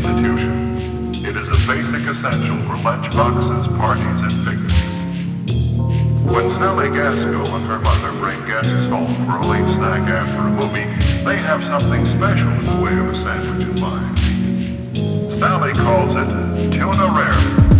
institution. It is a basic essential for lunchboxes, parties, and picnics. When Sally Gaskell and her mother bring guests home for a late snack after a movie, they have something special in the way of a sandwich in mind. Sally calls it tuna rare.